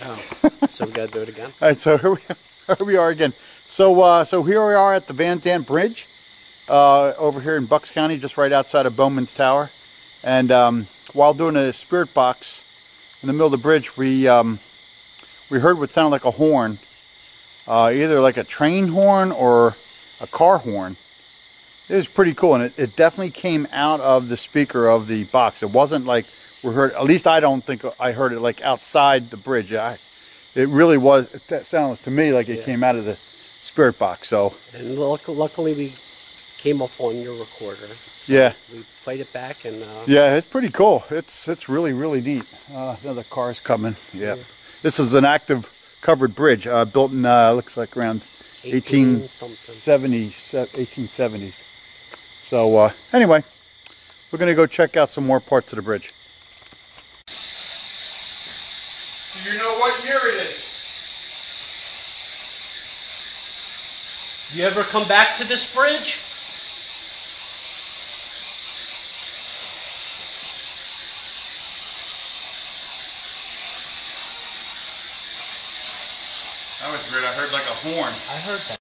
Oh, so we gotta do it again? All right, so here we, here we are again. So, uh, so here we are at the Van Sant Bridge, uh, over here in Bucks County, just right outside of Bowman's Tower. And um, while doing a spirit box in the middle of the bridge, we um, we heard what sounded like a horn, uh, either like a train horn or a car horn. It was pretty cool, and it, it definitely came out of the speaker of the box. It wasn't like we heard. At least I don't think I heard it like outside the bridge. I, it really was. that sounded to me like it Yeah. came out of the spirit box. So And luck- luckily we came up on your recorder. So Yeah. We played it back and uh, yeah, it's pretty cool. It's it's really really neat. Uh, another car's coming. Yeah. This is an active covered bridge uh, built in uh, looks like around 18 something. 1870s, 1870s. So uh, anyway, we're gonna go check out some more parts of the bridge. Do you know what year it is? You ever come back to this bridge? That was weird. I heard like a horn. I heard that.